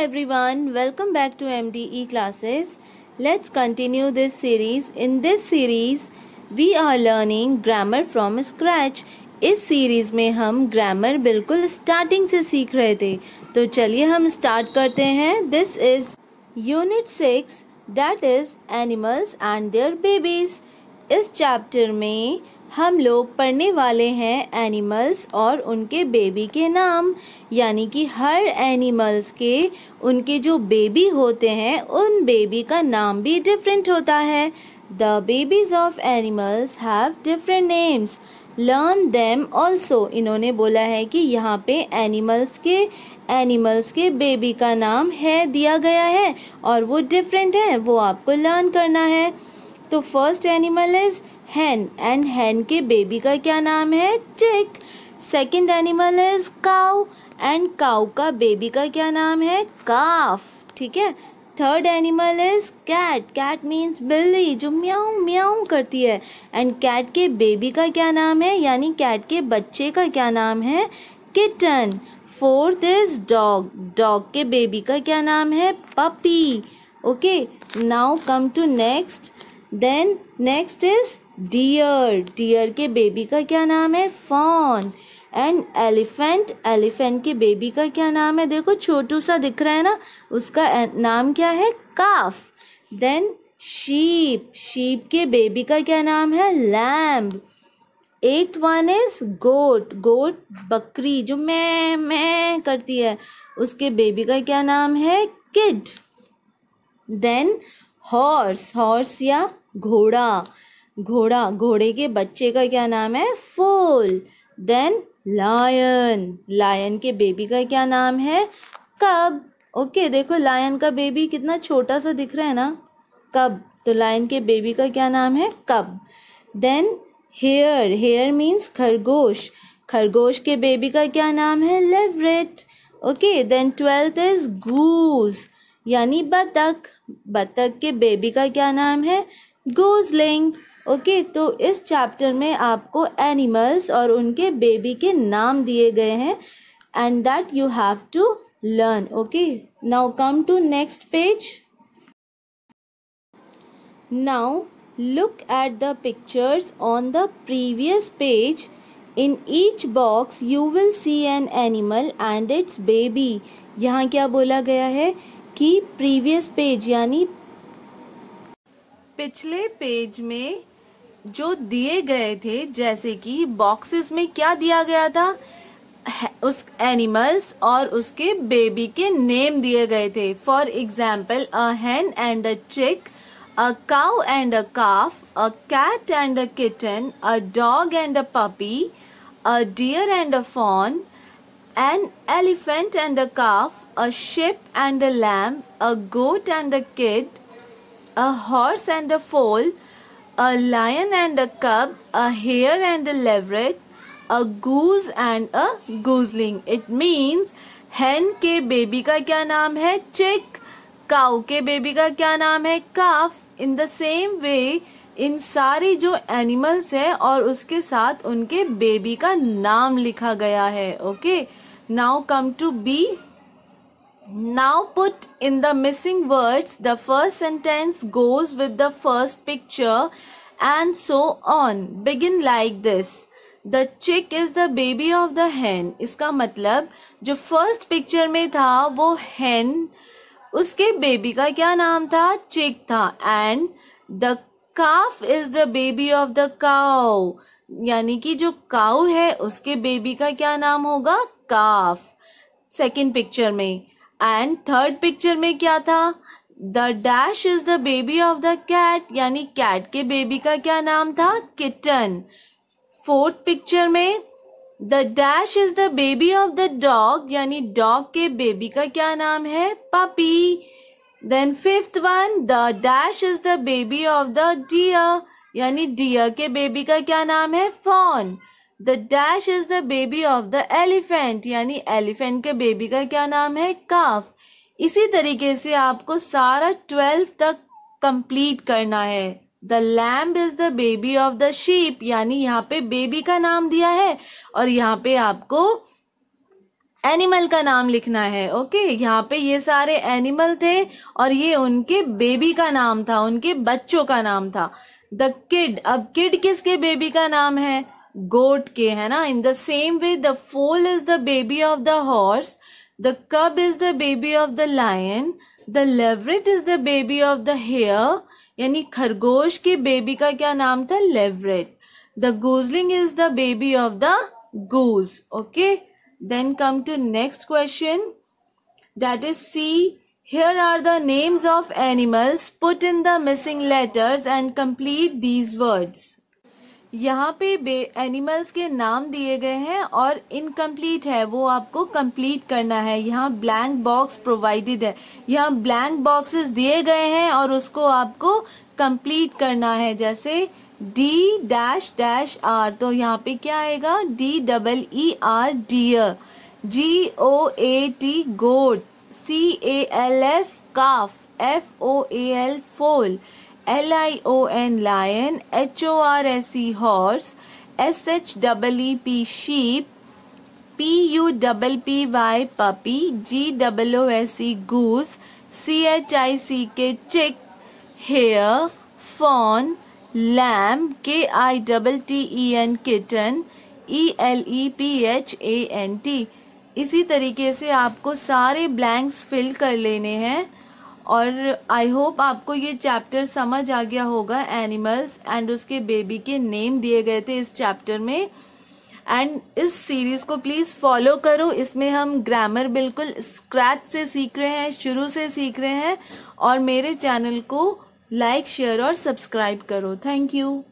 everyone, welcome back to MDE classes. Let's continue this series. In this series, we are learning grammar from scratch. इस series में हम grammar बिल्कुल starting से सीख रहे थे तो चलिए हम स्टार्ट करते हैं this is unit six that is animals and their babies इस चैप्टर में हम लोग पढ़ने वाले हैं एनिमल्स और उनके बेबी के नाम। यानी कि हर एनिमल्स के उनके जो बेबी होते हैं, उन बेबी का नाम भी डिफरेंट होता है। The babies of animals have different names learn them also इन्होंने बोला है कि यहाँ पे एनिमल्स के एनिमल्स के बेबी का नाम है, दिया गया है और वो डिफरेंट है, वो आपको लर्न करना है। तो first animal is hen and hen के बेबी का क्या नाम है? Chick second animal is cow and cow का बेबी का क्या नाम है? काफ ठीक है? Third animal is cat cat means बिल्ली, जो म्याऊ म्याऊ करती है। एंड कैट के बेबी का क्या नाम है? यानी कैट के बच्चे का क्या नाम है? Kitten fourth is dog dog के बेबी का क्या नाम है? Puppy okay now come to next then next is deer deer के बेबी का क्या नाम है? फॉन एंड एलिफेंट एलिफेंट के बेबी का क्या नाम है? देखो, छोटू सा दिख रहा है ना? उसका नाम क्या है? काफ देन शीप शीप के बेबी का क्या नाम है? Lamb eighth one is goat goat बकरी, जो मैं मैं करती है। उसके बेबी का क्या नाम है? किड देन हॉर्स हॉर्स या घोड़ा. घोड़ा घोड़े के बच्चे का क्या नाम है? फूल। देन लायन लायन के बेबी का क्या नाम है? कब ओके okay, देखो लायन का बेबी कितना छोटा सा दिख रहा है ना? कब तो लायन के बेबी का क्या नाम है? कब देन हेयर हेयर मीन्स खरगोश. खरगोश के बेबी का क्या नाम है? Leveret okay then twelfth is goose यानी बतख. बतख के बेबी का क्या नाम है? गोजलिंग ओके okay, तो इस चैप्टर में आपको एनिमल्स और उनके बेबी के नाम दिए गए हैं and that you have to learn okay now come to next page now look at the pictures on the previous page in each box you will see an animal and its baby यहाँ क्या बोला गया है कि previous page यानी पिछले page में जो दिए गए थे, जैसे कि बॉक्सेस में क्या दिया गया था? उस एनिमल्स और उसके बेबी के नेम दिए गए थे। For example a hen and a chick a cow and a calf a cat and a kitten a dog and a puppy a deer and a fawn an elephant and a calf a sheep and a lamb a goat and a kid a horse and a foal a lion and a cub, a hare and a leveret, a goose and a gooseling. It means hen के baby का क्या नाम है चिक cow के baby का क्या नाम है काफ इन द सेम वे इन सारी जो एनिमल्स है और उसके साथ उनके बेबी का नाम लिखा गया है okay now come to B Now put in the missing words. The first sentence goes with the first picture and so on. Begin like this. The chick is the baby of the hen. इसका मतलब जो first picture में था वो hen उसके baby का क्या नाम था चिक था and the calf is the baby of the cow यानी कि जो काउ है उसके बेबी का क्या नाम होगा काफ सेकेंड पिक्चर में एंड थर्ड पिक्चर में क्या था? The dash is the baby of the cat यानी कैट के बेबी का क्या नाम था? किटन फोर्थ पिक्चर में the dash is the baby of the dog यानी डॉग के बेबी का क्या नाम है? Puppy then fifth one the dash is the baby of the deer यानी डियर के बेबी का क्या नाम है? Fawn the dash is the baby of the elephant यानी एलिफेंट के बेबी का क्या नाम है? काफ इसी तरीके से आपको सारा ट्वेल्व तक कंप्लीट करना है। The lamb is the baby of the sheep यानी यहाँ पे बेबी का नाम दिया है और यहाँ पे आपको एनिमल का नाम लिखना है ओके यहाँ पे ये सारे एनिमल थे और ये उनके बेबी का नाम था, उनके बच्चों का नाम था। द किड अब किड किसके बेबी का नाम है? गोट के है ना in the same way the foal is the baby of the horse the cub is the baby of the lion the leveret is the baby of the hare यानी खरगोश के बेबी का क्या नाम था leveret the gosling is the baby of the goose okay then come to next question that is C. Here are the names of animals. Put in the missing letters and complete these words. यहाँ पे animals के नाम दिए गए हैं और incomplete है, वो आपको कंप्लीट करना है। यहाँ ब्लैंक बॉक्स प्रोवाइडेड है। यहाँ ब्लैंक बॉक्सेस दिए गए हैं और उसको आपको कंप्लीट करना है, जैसे डी डैश डैश आर तो यहाँ पे क्या आएगा? D double E R deer G O A T goat C A L F calf F O A L foal L I O N lion H O R S E horse S H double E P sheep P U double P Y puppy G double O S E goose C H I C K chick hare fawn lamb K I double T E N kitten E L E P H A N T इसी तरीके से आपको सारे blanks fill कर लेने हैं। और I hope आपको ये चैप्टर समझ आ गया होगा एनिमल्स एंड उसके बेबी के नेम दिए गए थे इस चैप्टर में। एंड इस सीरीज़ को प्लीज़ फॉलो करो। इसमें हम ग्रामर बिल्कुल स्क्रैच से सीख रहे हैं, शुरू से सीख रहे हैं। और मेरे चैनल को लाइक शेयर और सब्सक्राइब करो। Thank you